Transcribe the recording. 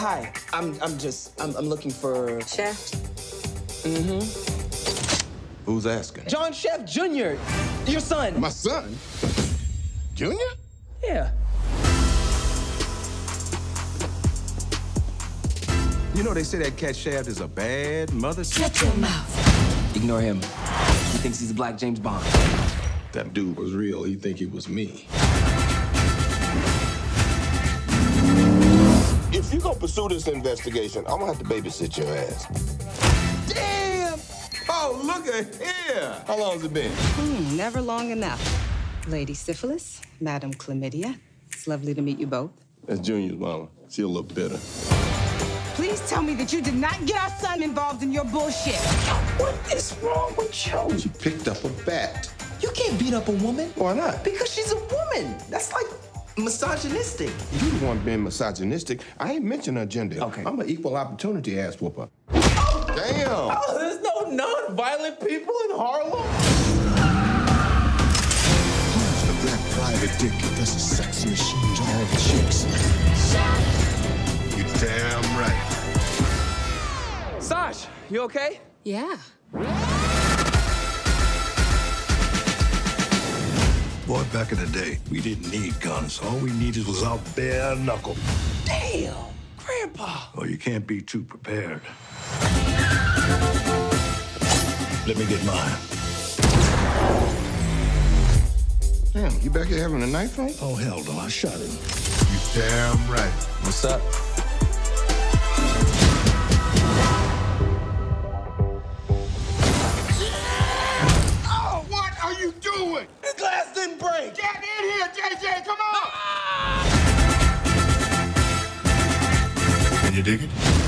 Hi, I'm I'm just I'm I'm looking for Shaft? Mm-hmm. Who's asking? John Shaft Jr. Your son. My son? Junior? Yeah. You know they say that cat Shaft is a bad mother. Shut your mouth. Ignore him. He thinks he's a black James Bond. That dude was real. He think he was me. If you gonna pursue this investigation, I'm gonna have to babysit your ass. Damn! Oh, look at here! How long's it been? Hmm, never long enough. Lady Syphilis, Madam Chlamydia. It's lovely to meet you both. That's Junior's mama. She a little bitter. Please tell me that you did not get our son involved in your bullshit. What is wrong with you? She picked up a bat. You can't beat up a woman. Why not? Because she's a woman. That's like misogynistic. You the one being misogynistic. I ain't mentioned her gender. Okay. I'm an equal opportunity ass whooper. Oh, Damn! Oh, there's no non-violent people in Harlem. Who's the black private dick that's a sex machine to all the chicks? You damn right. Saj, you okay? Yeah. Back in the day, we didn't need guns. All we needed was our bare knuckle. Damn, Grandpa. Oh, you can't be too prepared. Let me get mine. Damn, you back here having a knife fight? Oh, hell no, I shot him. You damn right. What's up? Oh, what are you doing? Get in here, JJ, come on! Can you dig it?